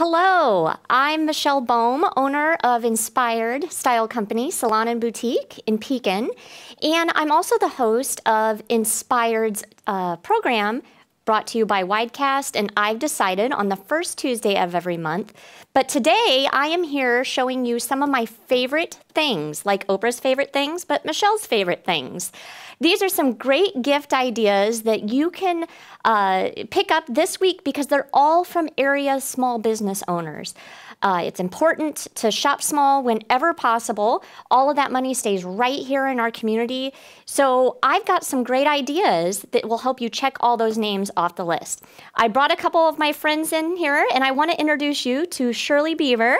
Hello, I'm Michelle Bohm, owner of Inspired Style Company, Salon and Boutique in Pekin. And I'm also the host of Inspired's uh, program brought to you by Widecast. And I've decided on the first Tuesday of every month. But today I am here showing you some of my favorite things, like Oprah's favorite things, but Michelle's favorite things. These are some great gift ideas that you can uh, pick up this week because they're all from area small business owners. Uh, it's important to shop small whenever possible. All of that money stays right here in our community. So I've got some great ideas that will help you check all those names off the list. I brought a couple of my friends in here, and I want to introduce you to Shirley Bieber.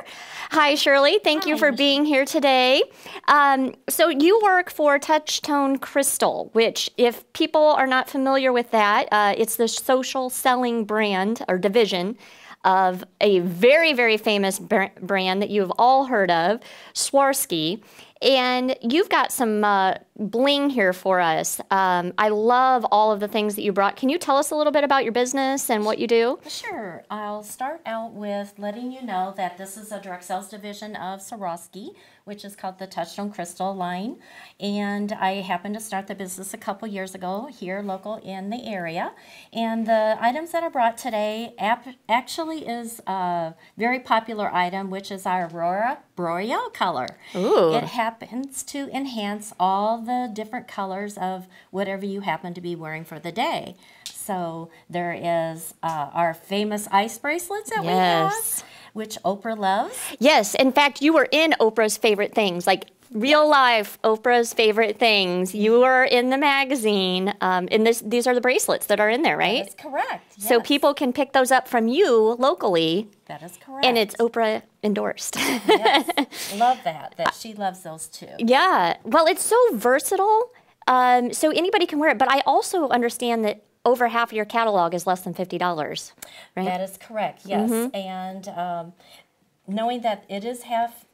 Hi, Shirley. Thank Hi. you for being here today. Um, so you work for Touchstone Crystal, which, if people are not familiar with that, uh, it's the social selling brand or division of a very, very famous brand that you've all heard of, Swarovski. And you've got some uh, bling here for us. Um, I love all of the things that you brought. Can you tell us a little bit about your business and what you do? Sure. I'll start out with letting you know that this is a direct sales division of Swarovski, which is called the Touchstone Crystal line. And I happened to start the business a couple years ago here local in the area. And the items that I brought today actually is a very popular item, which is our Aurora Boreal color. Ooh. It happens to enhance all the different colors of whatever you happen to be wearing for the day. So there is uh, our famous ice bracelets that yes. we have, which Oprah loves. Yes, in fact, you were in Oprah's favorite things, like real life Oprah's favorite things. You were in the magazine, um, and this these are the bracelets that are in there, right? That's correct. Yes. So people can pick those up from you locally. That is correct. And it's Oprah endorsed. yes, love that. That she loves those too. Yeah. Well, it's so versatile. Um, so anybody can wear it, but I also understand that over half of your catalog is less than fifty dollars. Right. That is correct. Yes, mm-hmm. and um, knowing that it is half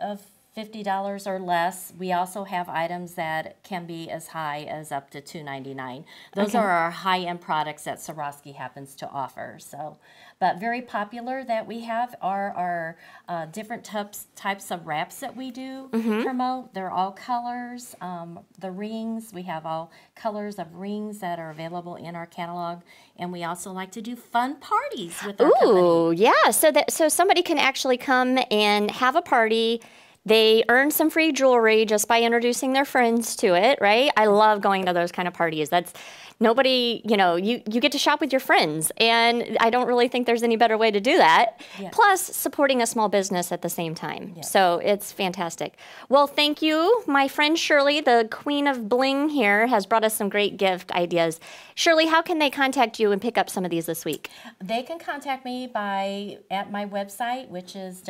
of $50 or less. We also have items that can be as high as up to 299. Those okay. are our high-end products that Swarovski happens to offer. So, but very popular that we have are our uh, different types types of wraps that we do mm-hmm. promote. They're all colors. Um, the rings we have all colors of rings that are available in our catalog, and we also like to do fun parties with our Ooh, company. yeah. So that so somebody can actually come and have a party they earn some free jewelry just by introducing their friends to it, right? I love going to those kind of parties. That's nobody, you know, you, you get to shop with your friends. And I don't really think there's any better way to do that. Plus, supporting a small business at the same time. So it's fantastic. Well, thank you. My friend Shirley, the queen of bling here, has brought us some great gift ideas. Shirley, how can they contact you and pick up some of these this week? They can contact me by at my website, which is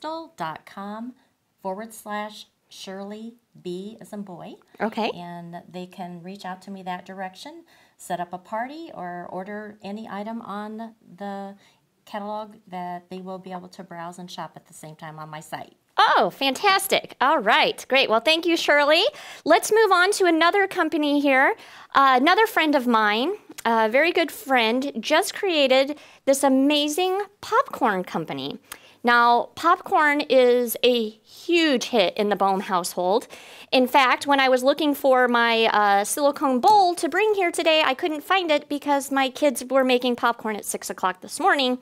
www.touchstonecrystal.com forward slash Shirley B as in boy. Okay. And they can reach out to me that direction, set up a party, or order any item on the catalog that they will be able to browse and shop at the same time on my site. Oh, fantastic. All right, great. Well, thank you, Shirley. Let's move on to another company here. Uh, another friend of mine, a very good friend, just created this amazing popcorn company. Now, popcorn is a huge hit in the Bohm household. In fact, when I was looking for my uh, silicone bowl to bring here today, I couldn't find it because my kids were making popcorn at 6 o'clock this morning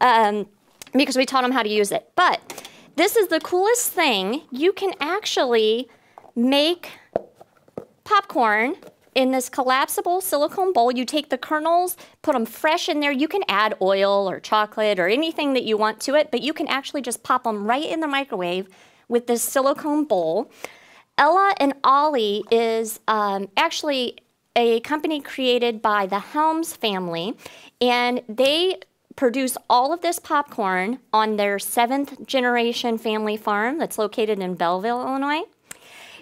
um, because we taught them how to use it. But this is the coolest thing. You can actually make popcorn in this collapsible silicone bowl, you take the kernels, put them fresh in there. You can add oil or chocolate or anything that you want to it, but you can actually just pop them right in the microwave with this silicone bowl. Ella and Ollie is um, actually a company created by the Helms family, and they produce all of this popcorn on their seventh generation family farm that's located in Belleville, Illinois.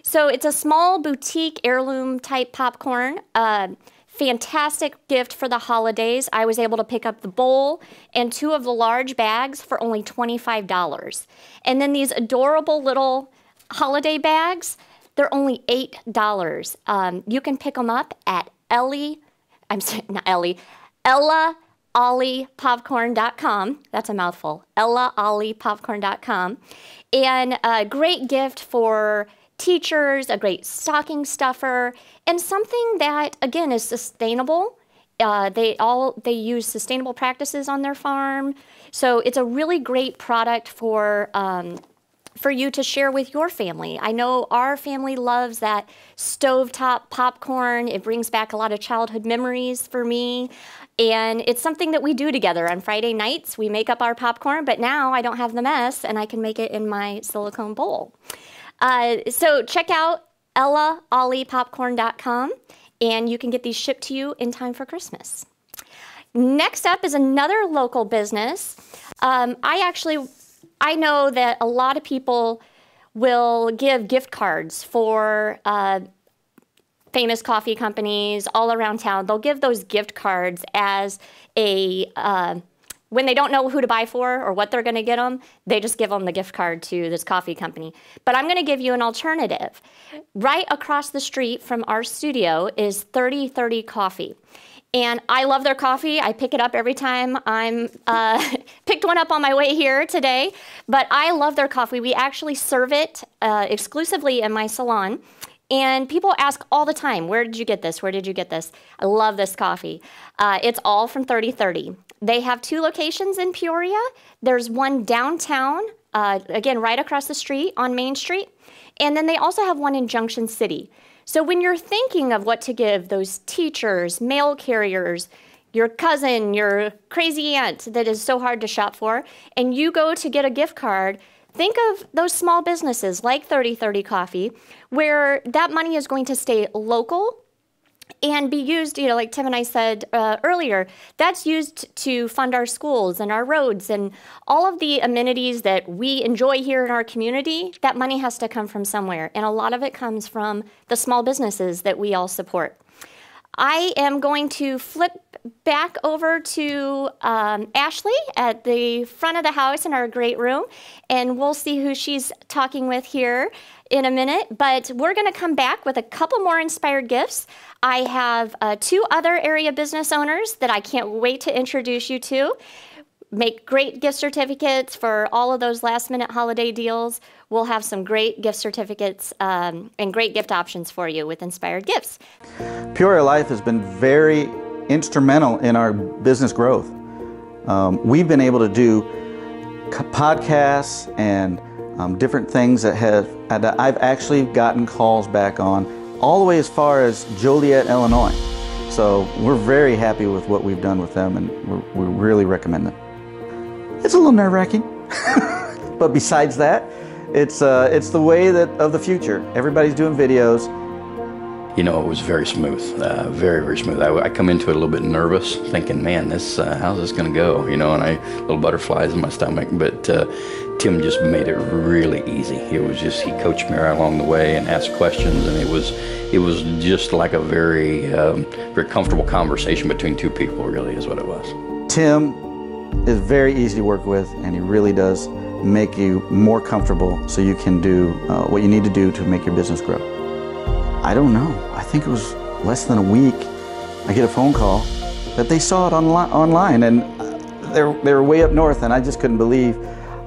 So it's a small boutique heirloom type popcorn. Uh, fantastic gift for the holidays. I was able to pick up the bowl and two of the large bags for only $25. And then these adorable little holiday bags, they're only $8. Um, you can pick them up at Ellie, I'm sorry, not Ellie, Ella EllaOlliePopcorn.com. That's a mouthful. EllaOlliePopcorn.com. And a great gift for teachers, a great stocking stuffer, and something that, again, is sustainable. Uh, they all they use sustainable practices on their farm, so it's a really great product for um, for you to share with your family. I know our family loves that stovetop popcorn. It brings back a lot of childhood memories for me. And it's something that we do together on Friday nights. We make up our popcorn, but now I don't have the mess and I can make it in my silicone bowl. Uh, so check out EllaOlliePopcorn.com and you can get these shipped to you in time for Christmas. Next up is another local business. Um, I actually I know that a lot of people will give gift cards for uh, famous coffee companies all around town. They'll give those gift cards as a uh, when they don't know who to buy for or what they're going to get them, they just give them the gift card to this coffee company. But I'm going to give you an alternative. Right across the street from our studio is 3030 Coffee. And I love their coffee. I pick it up every time I'm uh, picked one up on my way here today. But I love their coffee. We actually serve it uh, exclusively in my salon. And people ask all the time, where did you get this? Where did you get this? I love this coffee. Uh, it's all from 3030. They have two locations in Peoria. There's one downtown, uh, again, right across the street on Main Street. And then they also have one in Junction City. So when you're thinking of what to give those teachers, mail carriers, your cousin, your crazy aunt that is so hard to shop for, and you go to get a gift card, think of those small businesses like 3030 Coffee, where that money is going to stay local and be used, you know, like Tim and I said uh, earlier, that's used to fund our schools and our roads and all of the amenities that we enjoy here in our community. That money has to come from somewhere, and a lot of it comes from the small businesses that we all support. I am going to flip back over to um, Ashley at the front of the house in our great room, and we'll see who she's talking with here in a minute. But we're going to come back with a couple more inspired gifts. I have uh, two other area business owners that I can't wait to introduce you to. Make great gift certificates for all of those last minute holiday deals. We'll have some great gift certificates um, and great gift options for you with Inspired Gifts. Peoria Life has been very instrumental in our business growth. Um, we've been able to do podcasts and um, different things that have I've actually gotten calls back on all the way as far as Joliet, Illinois. So we're very happy with what we've done with them and we really recommend them. It's a little nerve wracking, but besides that, it's, uh, it's the way that of the future. Everybody's doing videos. You know, it was very smooth, uh, very, very smooth. I, I, come into it a little bit nervous, thinking, man, this, uh, how's this going to go? You know, and I, little butterflies in my stomach, but uh, Tim just made it really easy. It was just he coached me right along the way and asked questions, and it was it was just like a very um, very comfortable conversation between two people. Really, is what it was. Tim is very easy to work with, and he really does make you more comfortable so you can do uh, what you need to do to make your business grow. I don't know. I think it was less than a week. I get a phone call that they saw it onli- online, and they're they're way up north, and I just couldn't believe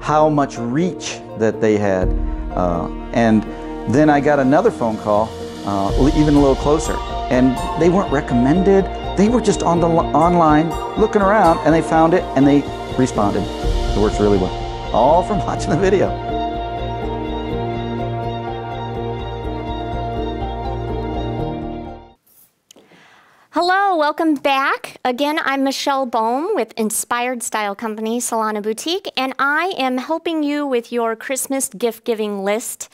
how much reach that they had. Uh, and then I got another phone call, uh, even a little closer, and they weren't recommended. They were just on the online looking around, and they found it, and they responded. It works really well, all from watching the video. Hello, welcome back. Again, I'm Michelle Bohm with Inspired Style Company, Salon and Boutique, and I am helping you with your Christmas gift giving list.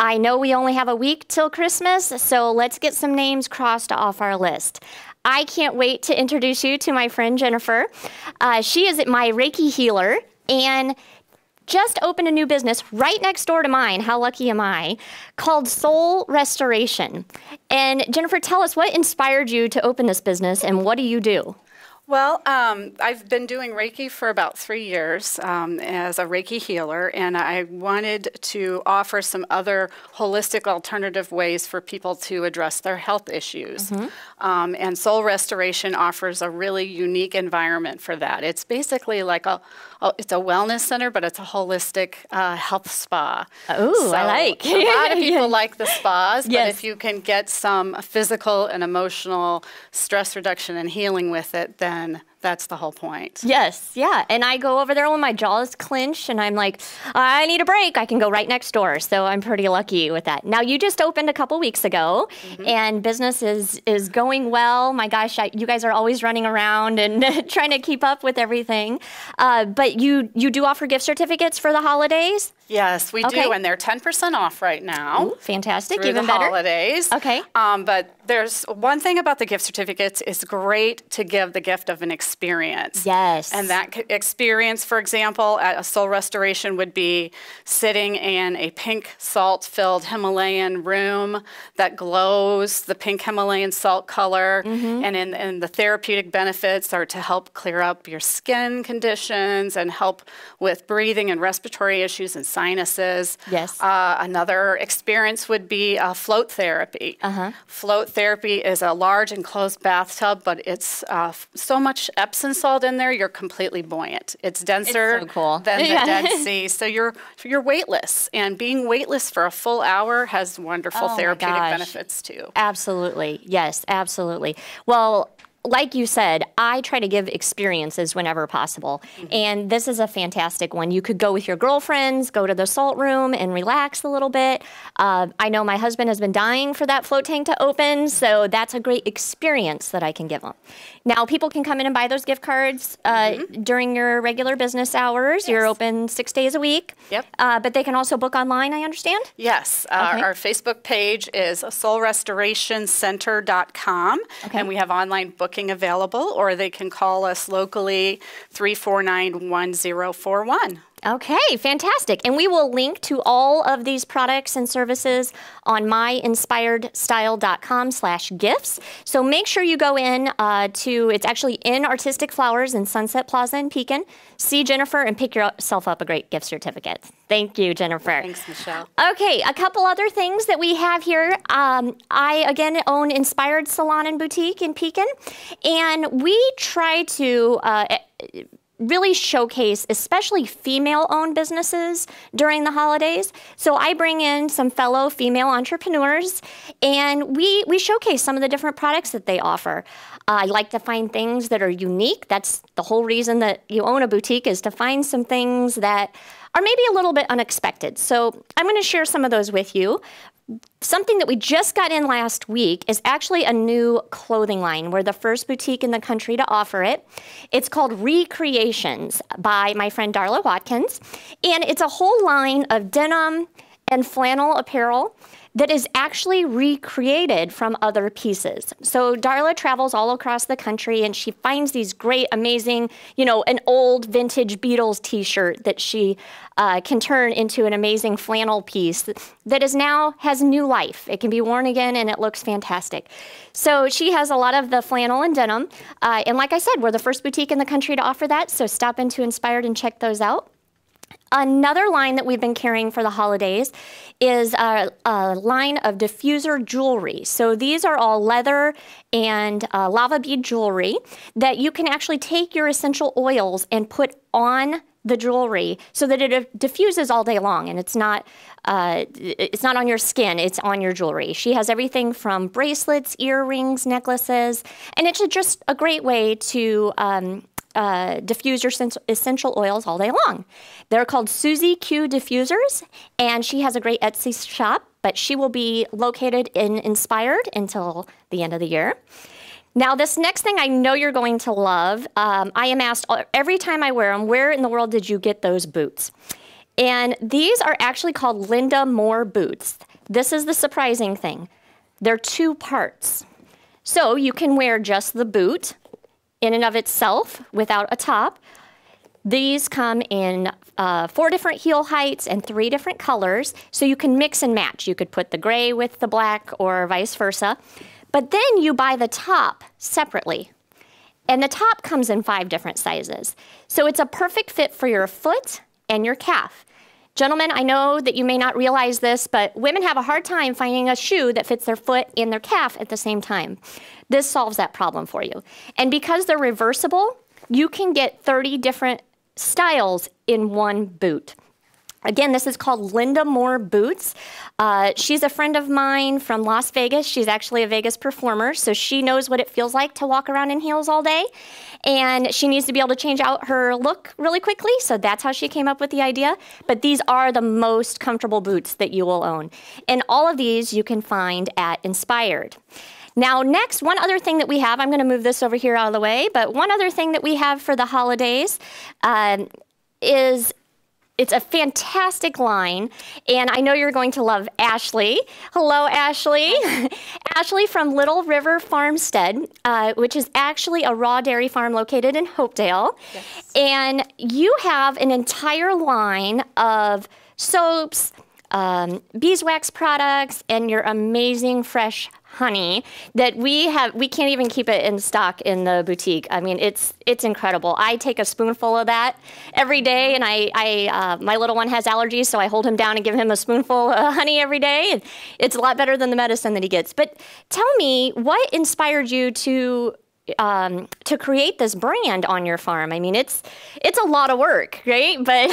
I know we only have a week till Christmas, so let's get some names crossed off our list. I can't wait to introduce you to my friend Jennifer. Uh, she is my Reiki healer, and just opened a new business right next door to mine. How lucky am I? Called Soul Restoration. And Jennifer, tell us what inspired you to open this business and what do you do? Well, um, I've been doing Reiki for about three years um, as a Reiki healer, and I wanted to offer some other holistic alternative ways for people to address their health issues. Mm-hmm. Um, and Soul Restoration offers a really unique environment for that. It's basically like a, a it's a wellness center, but it's a holistic uh, health spa. Ooh, I like. a lot of people like the spas, but if you can get some physical and emotional stress reduction and healing with it, then that's the whole point. Yes, yeah. And I go over there when my jaw is clenched and I'm like, I need a break. I can go right next door. So I'm pretty lucky with that. Now you just opened a couple weeks ago and business is is going well. My gosh, I, you guys are always running around and trying to keep up with everything. Uh, but you you do offer gift certificates for the holidays? Yes, we Okay. do, and they're 10% off right now. Ooh, fantastic. Even the better. holidays. Okay. Um, but there's one thing about the gift certificates. It's great to give the gift of an experience. Yes. And that experience, for example, at a soul restoration would be sitting in a pink salt-filled Himalayan room that glows the pink Himalayan salt color, Mm-hmm. and in, and the therapeutic benefits are to help clear up your skin conditions and help with breathing and respiratory issues and sinuses. Yes. Uh, another experience would be uh, float therapy. Uh-huh. Float therapy is a large enclosed bathtub, but it's uh, so much Epsom salt in there, you're completely buoyant. It's denser so cool. than Yeah. the Dead Sea, so you're you're weightless. And being weightless for a full hour has wonderful Oh therapeutic benefits too. Absolutely. Yes, absolutely. Well, like you said, I try to give experiences whenever possible. And this is a fantastic one. You could go with your girlfriends, go to the salt room and relax a little bit. Uh, I know my husband has been dying for that float tank to open, so that's a great experience that I can give them. Now, people can come in and buy those gift cards uh, during your regular business hours. You're open six days a week. Yep. Uh, but they can also book online, I understand? Yes, uh, Okay. our Facebook page is soulrestorationcenter.com, Okay. and we have online booking available, or they can call us locally 349 1041. Okay, fantastic. And we will link to all of these products and services on myinspiredstyle.com slash gifts. So make sure you go in uh, to, it's actually in Artistic Flowers in Sunset Plaza in Pekin. See Jennifer and pick yourself up a great gift certificate. Thank you, Jennifer. Thanks, Michelle. Okay, a couple other things that we have here. Um, I again own Inspired Salon and Boutique in Pekin, and we try to. Uh, Really showcase, especially female owned businesses during the holidays. So I bring in some fellow female entrepreneurs and we, we showcase some of the different products that they offer. Uh, I like to find things that are unique. That's the whole reason that you own a boutique is to find some things that are maybe a little bit unexpected. So I'm going to share some of those with you. Something that we just got in last week is actually a new clothing line. We're the first boutique in the country to offer it. It's called Recreations by my friend Darla Watkins. And it's a whole line of denim and flannel apparel that is actually recreated from other pieces. So Darla travels all across the country and she finds these great, amazing, you know, an old vintage Beatles t-shirt that she uh, can turn into an amazing flannel piece that is now has new life. It can be worn again and it looks fantastic. So she has a lot of the flannel and denim. Uh, and like I said, we're the first boutique in the country to offer that. So stop into Inspired and check those out. Another line that we've been carrying for the holidays is a, a line of diffuser jewelry. So these are all leather and uh, lava bead jewelry that you can actually take your essential oils and put on the jewelry so that it diffuses all day long and it's not uh, it's not on your skin it's on your jewelry she has everything from bracelets earrings necklaces and it's just a great way to um, uh, diffuse your essential oils all day long. They're called Susie Q Diffusers, and she has a great Etsy shop, but she will be located in Inspired until the end of the year. Now, this next thing I know you're going to love, um, I am asked every time I wear them, where in the world did you get those boots? And these are actually called Linda Moore boots. This is the surprising thing. They're two parts. So you can wear just the boot in and of itself without a top. These come in uh, four different heel heights and three different colors, so you can mix and match. You could put the gray with the black or vice versa. But then you buy the top separately. And the top comes in five different sizes. So it's a perfect fit for your foot and your calf. Gentlemen, I know that you may not realize this, but women have a hard time finding a shoe that fits their foot and their calf at the same time. This solves that problem for you. And because they're reversible, you can get 30 different styles in one boot. Again, this is called Linda Moore Boots. Uh, she's a friend of mine from Las Vegas. She's actually a Vegas performer, so she knows what it feels like to walk around in heels all day. And she needs to be able to change out her look really quickly, so that's how she came up with the idea. But these are the most comfortable boots that you will own. And all of these you can find at Inspired. Now, next, one other thing that we have, I'm going to move this over here out of the way, but one other thing that we have for the holidays um, is it's a fantastic line, and I know you're going to love Ashley. Hello, Ashley. Ashley from Little River Farmstead, uh, which is actually a raw dairy farm located in Hopedale. Yes. And you have an entire line of soaps, um, beeswax products, and your amazing fresh honey that we have we can't even keep it in stock in the boutique. I mean it's it's incredible. I take a spoonful of that every day and i i uh, my little one has allergies so i hold him down and give him a spoonful of honey every day it's a lot better than the medicine that he gets. But tell me what inspired you to um, to create this brand on your farm. I mean, it's it's a lot of work, right? But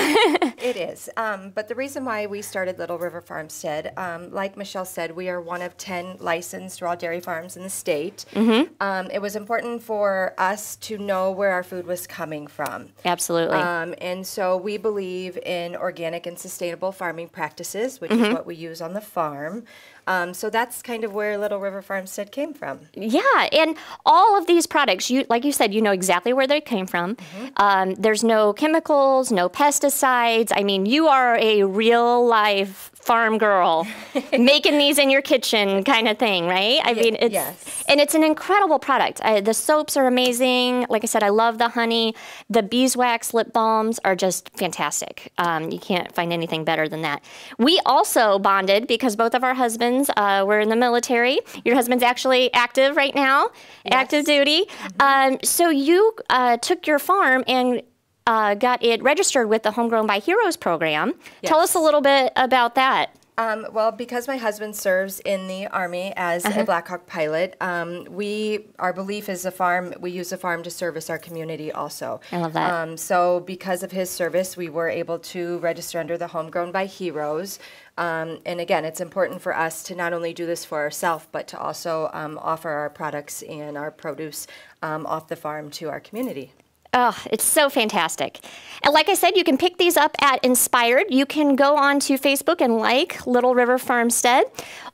it is. Um, but the reason why we started Little River Farmstead, um, like Michelle said, we are one of ten licensed raw dairy farms in the state. Mm-hmm. Um, it was important for us to know where our food was coming from. Absolutely. Um, and so we believe in organic and sustainable farming practices, which mm-hmm. is what we use on the farm. Um, so that's kind of where Little River Farmstead came from. Yeah, and all of these products, you like you said, you know exactly where they came from. Mm-hmm. Um, there's no chemicals, no pesticides. I mean, you are a real life farm girl making these in your kitchen kind of thing, right? I mean, it's yes. and it's an incredible product. I, the soaps are amazing. Like I said, I love the honey. The beeswax lip balms are just fantastic. Um, you can't find anything better than that. We also bonded because both of our husbands uh, were in the military. Your husband's actually active right now, yes. active duty. Mm-hmm. Um, so you uh, took your farm and uh, got it registered with the Homegrown by Heroes program. Yes. Tell us a little bit about that. Um, well, because my husband serves in the Army as uh-huh. a Black Hawk pilot, um, we our belief is a farm. We use a farm to service our community also. I love that. Um, so, because of his service, we were able to register under the Homegrown by Heroes. Um, and again, it's important for us to not only do this for ourselves, but to also um, offer our products and our produce um, off the farm to our community. Oh, it's so fantastic. And like I said, you can pick these up at Inspired. You can go on to Facebook and like Little River Farmstead.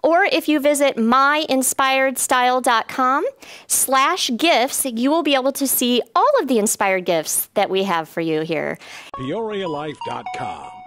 Or if you visit myinspiredstyle.com slash gifts, you will be able to see all of the inspired gifts that we have for you here. PeoriaLife.com